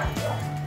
Yeah.